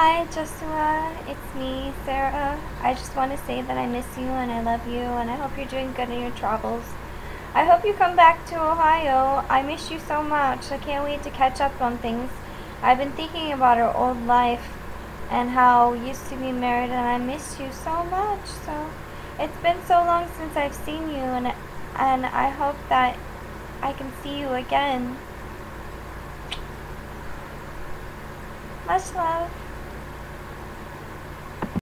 Hi, Jesua. It's me, Sarah. I just want to say that I miss you and I love you and I hope you're doing good in your travels. I hope you come back to Ohio. I miss you so much. I can't wait to catch up on things. I've been thinking about our old life and how we used to be married and I miss you so much. So it's been so long since I've seen you and and I hope that I can see you again. Much love.